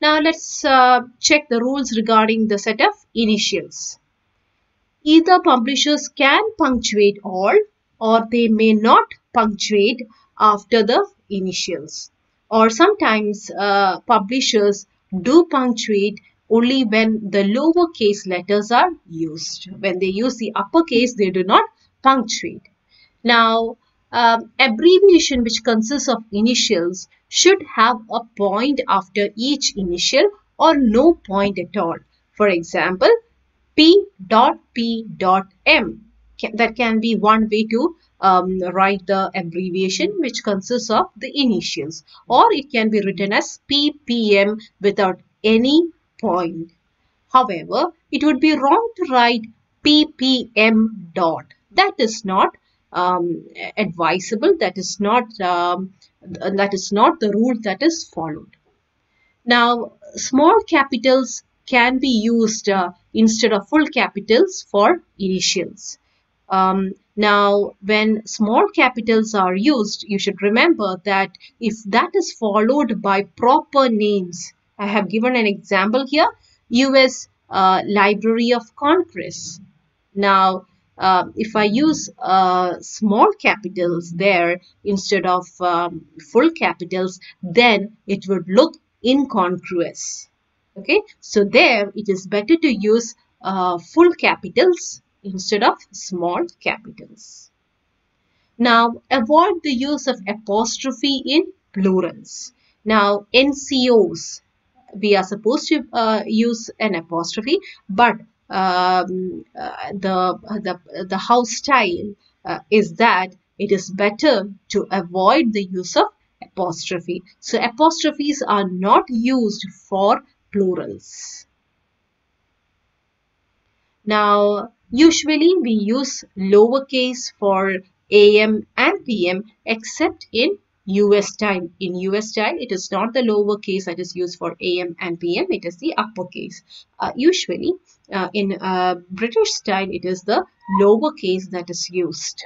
Now let's uh, check the rules regarding the set of initials. Either publishers can punctuate all or they may not punctuate after the initials. Or sometimes uh, publishers do punctuate only when the lowercase letters are used. When they use the uppercase, they do not punctuate. Now, um, abbreviation which consists of initials should have a point after each initial or no point at all. For example, P dot P dot M. That can be one way to um, write the abbreviation which consists of the initials or it can be written as PPM without any point. However, it would be wrong to write PPM dot. That is not um, advisable. That is not um, that is not the rule that is followed. Now, small capitals can be used uh, instead of full capitals for initials. Um, now, when small capitals are used, you should remember that if that is followed by proper names, I have given an example here, US uh, Library of Congress. Now, uh, if I use uh, small capitals there instead of um, full capitals, then it would look incongruous. Okay, so there it is better to use uh, full capitals instead of small capitals. Now, avoid the use of apostrophe in plurals. Now, NCOs, we are supposed to uh, use an apostrophe, but um, uh, the, the, the house style uh, is that it is better to avoid the use of apostrophe. So apostrophes are not used for plurals. Now, usually we use lowercase for AM and PM except in US time. In US time, it is not the lowercase that is used for AM and PM, it is the uppercase. Uh, usually, uh, in uh, British style, it is the lowercase that is used.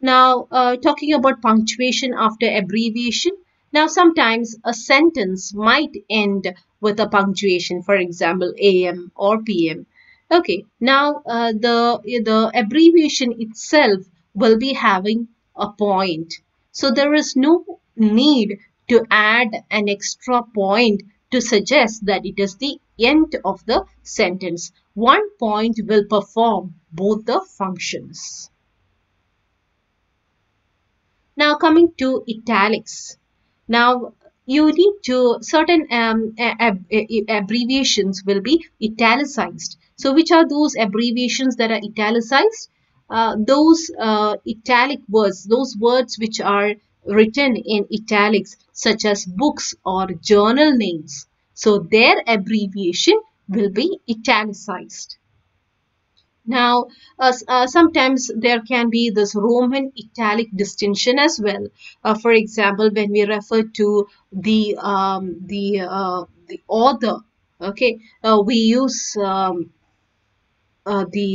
Now, uh, talking about punctuation after abbreviation. Now, sometimes a sentence might end with a punctuation, for example, AM or PM. Okay, now uh, the, the abbreviation itself will be having a point. So there is no need to add an extra point to suggest that it is the end of the sentence. One point will perform both the functions. Now coming to italics. Now you need to certain um, ab abbreviations will be italicized. So which are those abbreviations that are italicized? Uh, those uh, italic words, those words which are written in italics such as books or journal names. So their abbreviation will be italicized. Now, uh, uh, sometimes there can be this Roman italic distinction as well. Uh, for example, when we refer to the um, the uh, the author, okay, uh, we use um, the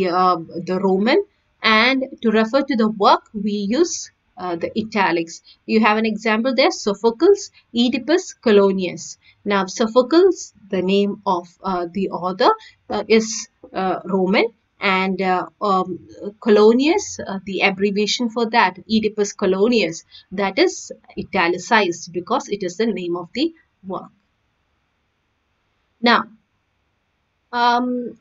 the Roman, and to refer to the work, we use the italics. You have an example there: Sophocles, Oedipus, Coloneus. Now, Sophocles, the name of the author, is Roman and uh, um, Coloneus, uh, the abbreviation for that, Oedipus Coloneus, that is italicized because it is the name of the work. Now, um,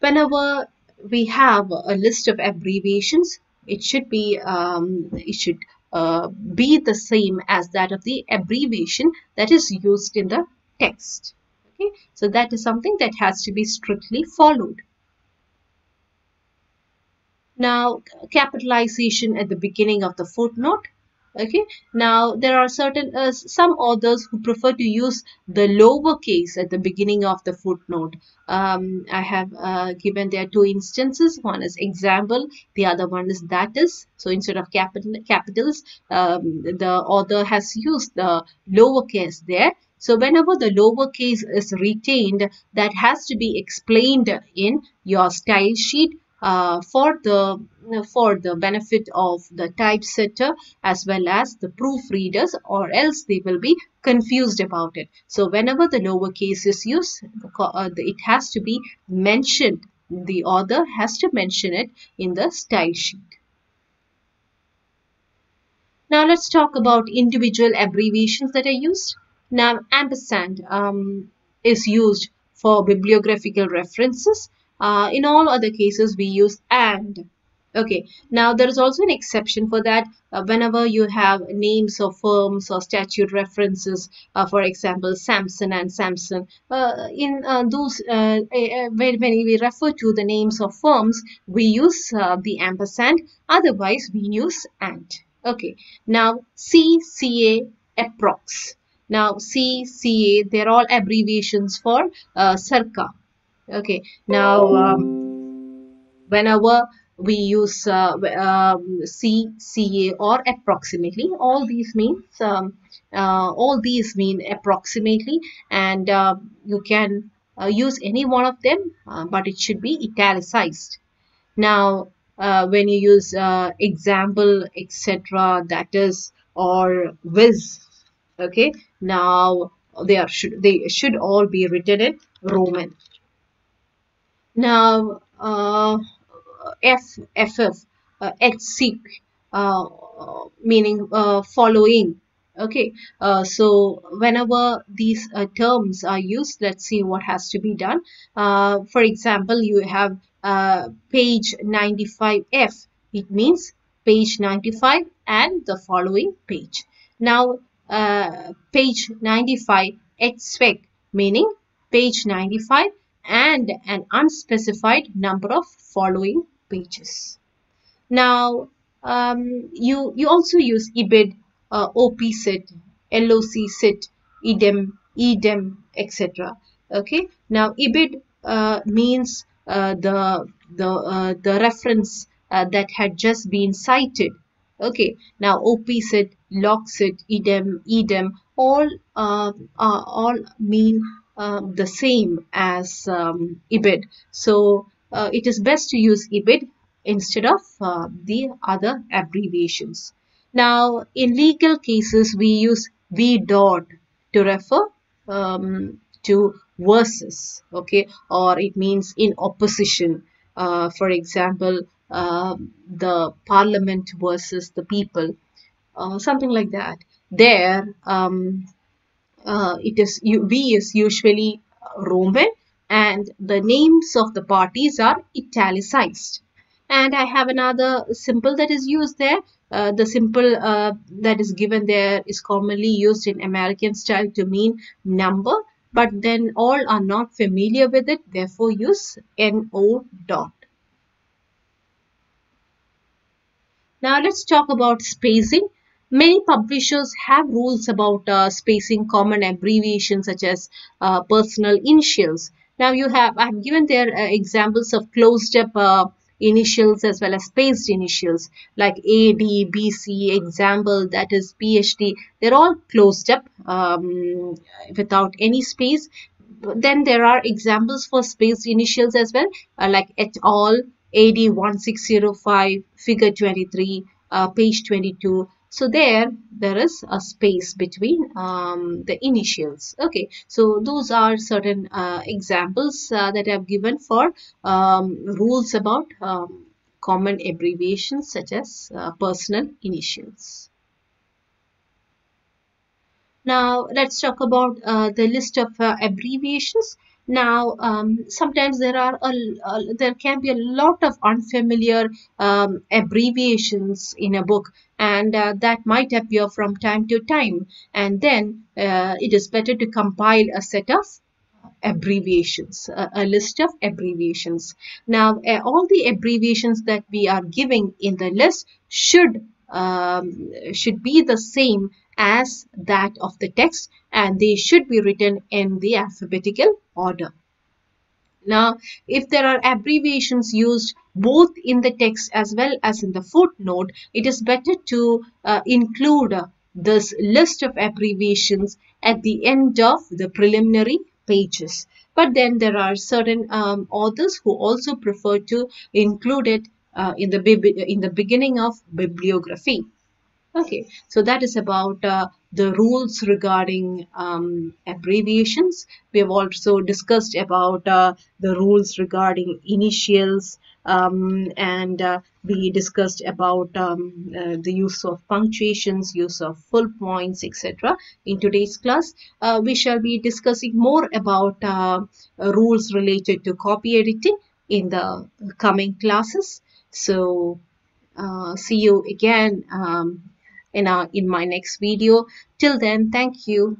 whenever we have a list of abbreviations, it should be um, it should uh, be the same as that of the abbreviation that is used in the text. Okay, so that is something that has to be strictly followed. Now, capitalization at the beginning of the footnote. Okay. Now, there are certain, uh, some authors who prefer to use the lowercase at the beginning of the footnote. Um, I have uh, given there two instances. One is example. The other one is that is. So, instead of capital capitals, um, the author has used the lowercase there. So whenever the lowercase is retained, that has to be explained in your style sheet uh, for the for the benefit of the typesetter as well as the proofreaders or else they will be confused about it. So whenever the lowercase is used, uh, it has to be mentioned. The author has to mention it in the style sheet. Now let's talk about individual abbreviations that are used. Now ampersand um, is used for bibliographical references. Uh, in all other cases we use and. Okay. Now there is also an exception for that. Uh, whenever you have names of firms or statute references uh, for example samson and samson uh, in uh, those uh, when, when we refer to the names of firms we use the ampersand. Otherwise we use and. Okay. Now cca approx. Now cca they're all abbreviations for circa okay now um, whenever we use uh, um, C, CA or approximately. All these means um, uh, all these mean approximately, and uh, you can uh, use any one of them, uh, but it should be italicized. Now, uh, when you use example, etc., that is or viz. Okay. Now they are should they should all be written in Roman. Now F, FF, uh, uh, meaning uh, following. Okay, uh, so whenever these uh, terms are used, let's see what has to be done. Uh, for example, you have uh, page 95F. It means page 95 and the following page. Now, uh, page 95 expec meaning page 95 and an unspecified number of following pages. Now, um, you, you also use IBID, uh, loc. cit., IDEM, EDEM, etc. Okay. Now, IBID uh, means uh, the the uh, the reference uh, that had just been cited. Okay. Now, op. cit., LOCSIT, IDEM, EDEM, all uh, all mean um, the same as um, IBID. So uh, it is best to use IBID instead of uh, the other abbreviations. Now, in legal cases, we use V dot to refer um, to versus, okay, or it means in opposition. Uh, for example, uh, the parliament versus the people, uh, something like that. There, um, uh, it is V is usually Roman and the names of the parties are italicized and I have another symbol that is used there uh, the symbol uh, that is given there is commonly used in American style to mean number but then all are not familiar with it therefore use NO dot. Now let's talk about spacing. Many publishers have rules about uh, spacing common abbreviations such as uh, personal initials now you have, I have given there uh, examples of closed up uh, initials as well as spaced initials like AD, BC, example that is PhD. They're all closed up um, without any space. Then there are examples for spaced initials as well uh, like et al, AD 1605, figure 23, uh, page 22 so there, there is a space between um, the initials. Okay, so those are certain uh, examples uh, that I've given for um, rules about um, common abbreviations such as uh, personal initials. Now let's talk about uh, the list of uh, abbreviations. Now, um, sometimes there are a, a, there can be a lot of unfamiliar um, abbreviations in a book, and uh, that might appear from time to time. And then uh, it is better to compile a set of abbreviations, a, a list of abbreviations. Now, uh, all the abbreviations that we are giving in the list should um, should be the same as that of the text and they should be written in the alphabetical order. Now, if there are abbreviations used both in the text as well as in the footnote, it is better to uh, include uh, this list of abbreviations at the end of the preliminary pages. but then there are certain um, authors who also prefer to include it uh, in the in the beginning of bibliography okay. So that is about uh, the rules regarding um, abbreviations. We have also discussed about uh, the rules regarding initials um, and uh, we discussed about um, uh, the use of punctuations use of full points etc in today's class. Uh, we shall be discussing more about uh, rules related to copy editing in the coming classes. So see you again um, in, our, in my next video. Till then thank you